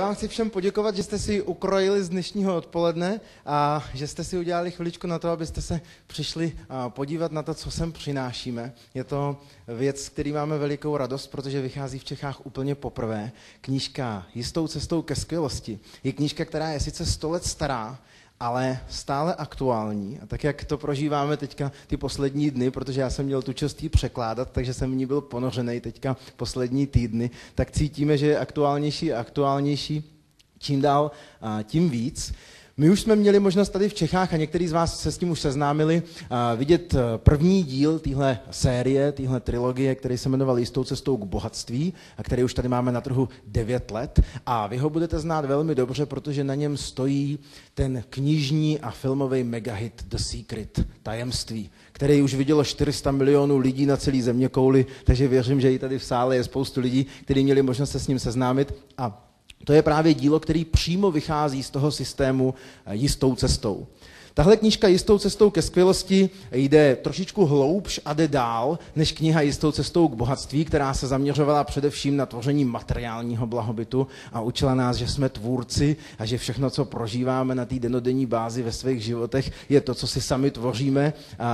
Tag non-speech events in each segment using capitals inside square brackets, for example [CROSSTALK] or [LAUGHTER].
Já vám chci všem poděkovat, že jste si ukrojili z dnešního odpoledne a že jste si udělali chviličku na to, abyste se přišli podívat na to, co sem přinášíme. Je to věc, který máme velikou radost, protože vychází v Čechách úplně poprvé. Knížka Jistou cestou ke skvělosti je knížka, která je sice 100 let stará, ale stále aktuální. A tak, jak to prožíváme teďka ty poslední dny, protože já jsem měl tu čest překládat, takže jsem v ní byl ponořený teďka poslední týdny, tak cítíme, že je aktuálnější a aktuálnější čím dál tím víc. My už jsme měli možnost tady v Čechách, a někteří z vás se s tím už seznámili, vidět e, první díl téhle série, téhle trilogie, který se jmenoval Jistou cestou k bohatství, a který už tady máme na trhu 9 let. A vy ho budete znát velmi dobře, protože na něm stojí ten knižní a filmový megahit The Secret, tajemství, který už vidělo 400 milionů lidí na celý země kouli, takže věřím, že i tady v sále je spoustu lidí, kteří měli možnost se s ním seznámit. A to je právě dílo, který přímo vychází z toho systému eh, jistou cestou. Tahle knížka Jistou cestou ke skvělosti jde trošičku hloubš a jde dál než kniha Jistou cestou k bohatství, která se zaměřovala především na tvoření materiálního blahobytu a učila nás, že jsme tvůrci a že všechno, co prožíváme na té denodenní bázi ve svých životech, je to, co si sami tvoříme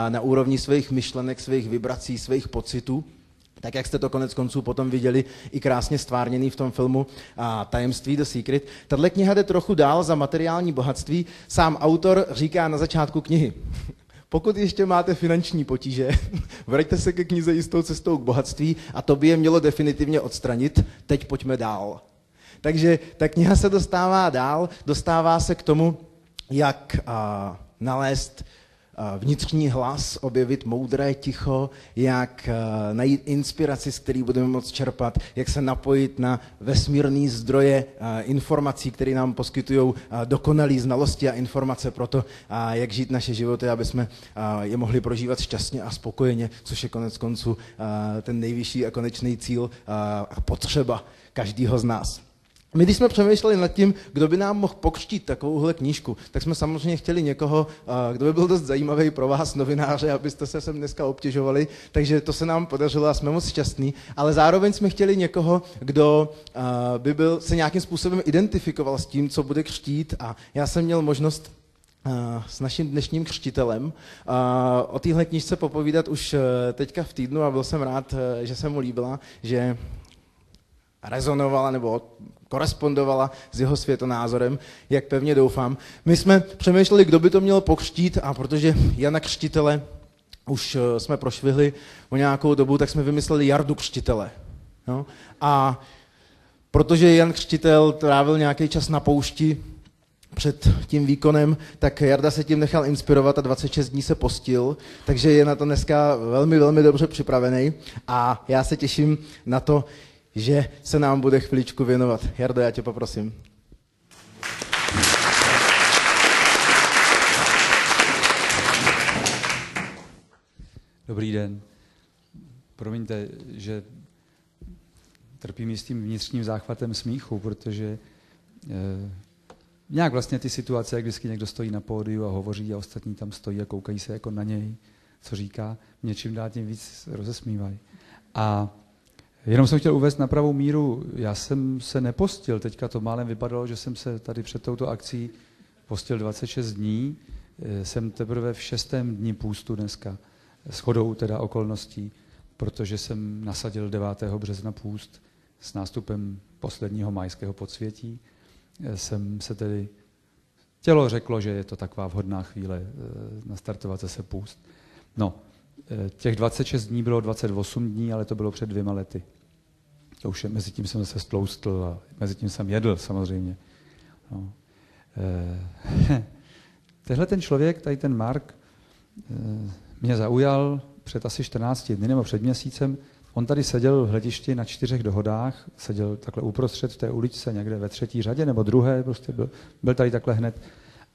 na úrovni svých myšlenek, svých vibrací, svých pocitů tak jak jste to konec konců potom viděli i krásně stvárněný v tom filmu a Tajemství The Secret. Tahle kniha jde trochu dál za materiální bohatství. Sám autor říká na začátku knihy, [LAUGHS] pokud ještě máte finanční potíže, [LAUGHS] vraťte se ke knize jistou cestou k bohatství a to by je mělo definitivně odstranit. Teď pojďme dál. Takže ta kniha se dostává dál, dostává se k tomu, jak a, nalézt vnitřní hlas, objevit moudré ticho, jak najít inspiraci, z který budeme moct čerpat, jak se napojit na vesmírné zdroje informací, které nám poskytují dokonalé znalosti a informace pro to, jak žít naše životy, aby jsme je mohli prožívat šťastně a spokojeně, což je konec konců ten nejvyšší a konečný cíl a potřeba každého z nás. My, když jsme přemýšleli nad tím, kdo by nám mohl pokřtít takovouhle knížku, tak jsme samozřejmě chtěli někoho, kdo by byl dost zajímavý pro vás, novináře, abyste se sem dneska obtěžovali, takže to se nám podařilo a jsme moc šťastní, ale zároveň jsme chtěli někoho, kdo by byl, se nějakým způsobem identifikoval s tím, co bude křtít a já jsem měl možnost s naším dnešním křtitelem. O téhle knižce popovídat už e, teďka v týdnu a byl jsem rád, e, že se mu líbila, že rezonovala nebo korespondovala s jeho světonázorem, jak pevně doufám. My jsme přemýšleli, kdo by to měl pokřtít a protože Jana Křtitele už eh, jsme prošvihli o nějakou dobu, tak jsme vymysleli Jardu Křtitele. No? A protože Jan Křtitel trávil nějaký čas na poušti před tím výkonem, tak Jarda se tím nechal inspirovat a 26 dní se postil, takže je na to dneska velmi, velmi dobře připravený a já se těším na to, že se nám bude chviličku věnovat. Jardo, já tě poprosím. Dobrý den. Promiňte, že trpím s tím vnitřním záchvatem smíchu, protože eh, nějak vlastně ty situace, jak vždycky někdo stojí na pódiu a hovoří a ostatní tam stojí a koukají se jako na něj, co říká, mě čím dál tím víc rozesmívají. A Jenom jsem chtěl uvést na pravou míru, já jsem se nepostil, teďka to málem vypadalo, že jsem se tady před touto akcí postil 26 dní, eh, jsem teprve v šestém dní půstu dneska, s chodou teda okolností, protože jsem nasadil 9. března půst s nástupem posledního majského podsvětí. Eh, jsem se tedy, tělo řeklo, že je to taková vhodná chvíle eh, nastartovat zase půst. No, těch 26 dní bylo 28 dní, ale to bylo před dvěma lety. To už je, mezi tím jsem se stloustl a mezi tím jsem jedl samozřejmě. No. E, [LAUGHS] tehle ten člověk, tady ten Mark, e, mě zaujal před asi 14 dny nebo před měsícem. On tady seděl v hledišti na čtyřech dohodách, seděl takhle uprostřed v té uličce někde ve třetí řadě nebo druhé, prostě byl, byl tady takhle hned.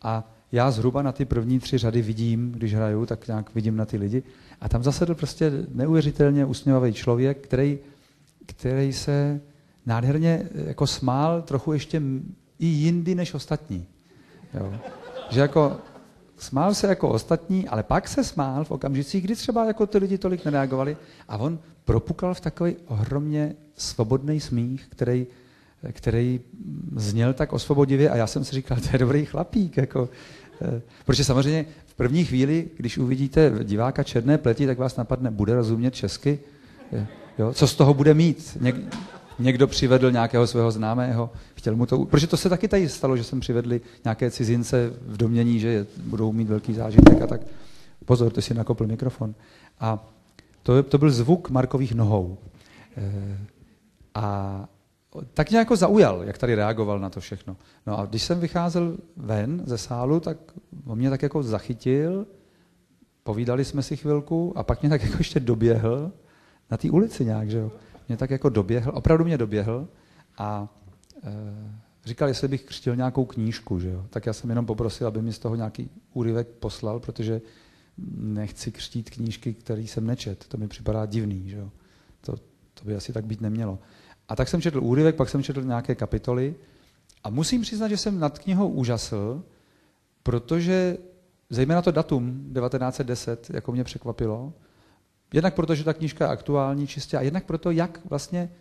A já zhruba na ty první tři řady vidím, když hraju, tak nějak vidím na ty lidi. A tam zasedl prostě neuvěřitelně usměvavý člověk, který který se nádherně eh, jako smál trochu ještě i jindy než ostatní. Jo. Že jako smál se jako ostatní, ale pak se smál v okamžicích, kdy třeba jako ty lidi tolik nereagovali a on propukal v takový ohromně svobodný smích, který který zněl tak osvobodivě a já jsem si říkal, to je dobrý chlapík. Jako, eh, protože samozřejmě v první chvíli, když uvidíte diváka černé pleti, tak vás napadne, bude rozumět česky? Jo? Co z toho bude mít? Něk, někdo přivedl nějakého svého známého, chtěl mu to... Protože to se taky tady stalo, že jsem přivedli nějaké cizince v domění, že budou mít velký zážitek a tak. Pozor, ty si nakopl mikrofon. A to, to byl zvuk Markových nohou. E, a tak mě jako zaujal, jak tady reagoval na to všechno. No a když jsem vycházel ven ze sálu, tak on mě tak jako zachytil, povídali jsme si chvilku a pak mě tak jako ještě doběhl na té ulici nějak, že jo. Mě tak jako doběhl, opravdu mě doběhl a e, říkal, jestli bych křtil nějakou knížku, že jo. Tak já jsem jenom poprosil, aby mi z toho nějaký úryvek poslal, protože nechci křtít knížky, které jsem nečet. To mi připadá divný, že jo. To, to by asi tak být nemělo. A tak jsem četl úryvek, pak jsem četl nějaké kapitoly a musím přiznat, že jsem nad knihou úžasl, protože zejména to datum 1910 jako mě překvapilo. Jednak proto, že ta knížka je aktuální čistě a jednak proto, jak vlastně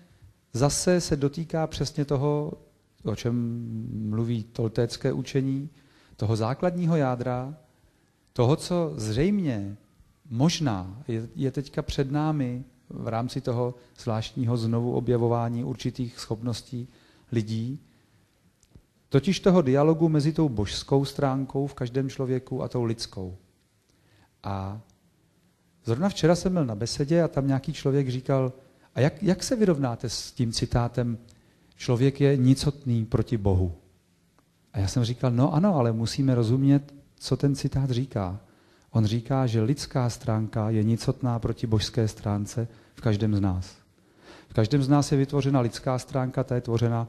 zase se dotýká přesně toho, o čem mluví toltécké učení, toho základního jádra, toho, co zřejmě možná je, je teďka před námi v rámci toho zvláštního znovu objevování určitých schopností lidí, totiž toho dialogu mezi tou božskou stránkou v každém člověku a tou lidskou. A zrovna včera jsem byl na besedě a tam nějaký člověk říkal, a jak, jak se vyrovnáte s tím citátem, člověk je nicotný proti Bohu? A já jsem říkal, no ano, ale musíme rozumět, co ten citát říká. On říká, že lidská stránka je nicotná proti božské stránce v každém z nás. V každém z nás je vytvořena lidská stránka, ta je tvořena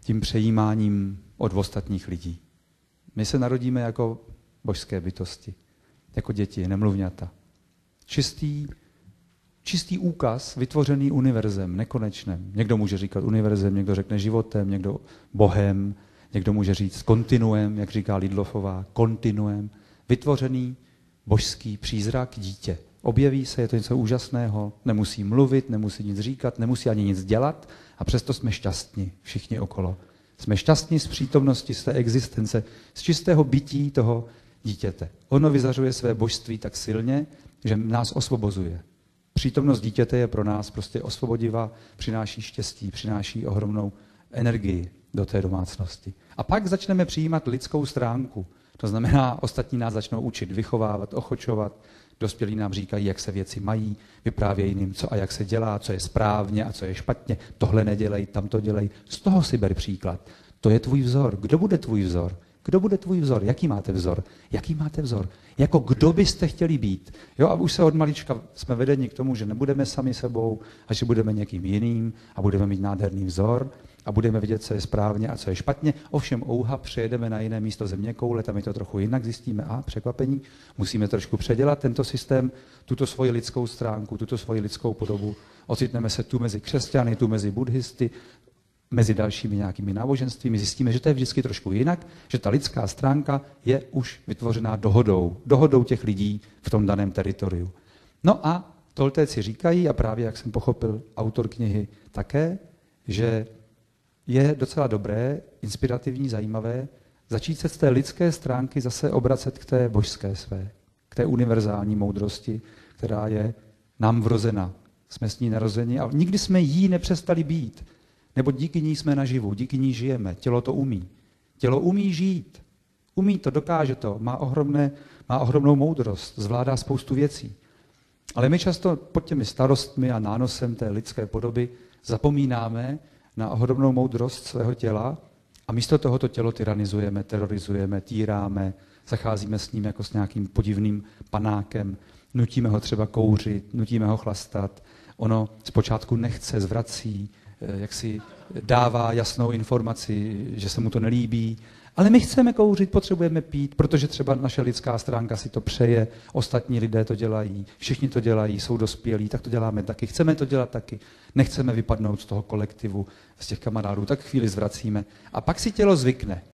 tím přejímáním od ostatních lidí. My se narodíme jako božské bytosti, jako děti, nemluvňata. Čistý, čistý úkaz vytvořený univerzem, nekonečným. Někdo může říkat univerzem, někdo řekne životem, někdo bohem, někdo může říct kontinuem, jak říká Lidlofová, kontinuem. Vytvořený božský přízrak dítě. Objeví se, je to něco úžasného, nemusí mluvit, nemusí nic říkat, nemusí ani nic dělat a přesto jsme šťastní všichni okolo. Jsme šťastní z přítomnosti, z té existence, z čistého bytí toho dítěte. Ono vyzařuje své božství tak silně, že nás osvobozuje. Přítomnost dítěte je pro nás prostě osvobodivá, přináší štěstí, přináší ohromnou energii do té domácnosti. A pak začneme přijímat lidskou stránku. To znamená, ostatní nás začnou učit, vychovávat, ochočovat, Dospělí nám říkají, jak se věci mají, vyprávějí jiným, co a jak se dělá, co je správně a co je špatně. Tohle nedělej, tam to dělej. Z toho si ber příklad. To je tvůj vzor. Kdo bude tvůj vzor? Kdo bude tvůj vzor? Jaký máte vzor? Jaký máte vzor? Jako kdo byste chtěli být? Jo, a už se od malička jsme vedeni k tomu, že nebudeme sami sebou a že budeme někým jiným a budeme mít nádherný vzor a budeme vidět, co je správně a co je špatně. Ovšem ouha, přejedeme na jiné místo země koule, tam my to trochu jinak zjistíme. A překvapení, musíme trošku předělat tento systém, tuto svoji lidskou stránku, tuto svoji lidskou podobu. Ocitneme se tu mezi křesťany, tu mezi buddhisty, mezi dalšími nějakými náboženstvími, zjistíme, že to je vždycky trošku jinak, že ta lidská stránka je už vytvořená dohodou, dohodou těch lidí v tom daném teritoriu. No a Toltéci říkají, a právě jak jsem pochopil autor knihy také, že je docela dobré, inspirativní, zajímavé, začít se z té lidské stránky zase obracet k té božské své, k té univerzální moudrosti, která je nám vrozena. Jsme s ní narozeni a nikdy jsme jí nepřestali být. Nebo díky ní jsme naživu, díky ní žijeme. Tělo to umí. Tělo umí žít. Umí to, dokáže to, má, ohromné, má ohromnou moudrost, zvládá spoustu věcí. Ale my často pod těmi starostmi a nánosem té lidské podoby zapomínáme, na ohromnou moudrost svého těla a místo toho to tělo tyranizujeme, terorizujeme, týráme, zacházíme s ním jako s nějakým podivným panákem, nutíme ho třeba kouřit, nutíme ho chlastat. Ono zpočátku nechce, zvrací, jak si dává jasnou informaci, že se mu to nelíbí, ale my chceme kouřit, potřebujeme pít, protože třeba naše lidská stránka si to přeje, ostatní lidé to dělají, všichni to dělají, jsou dospělí, tak to děláme taky, chceme to dělat taky, nechceme vypadnout z toho kolektivu, z těch kamarádů, tak chvíli zvracíme. A pak si tělo zvykne.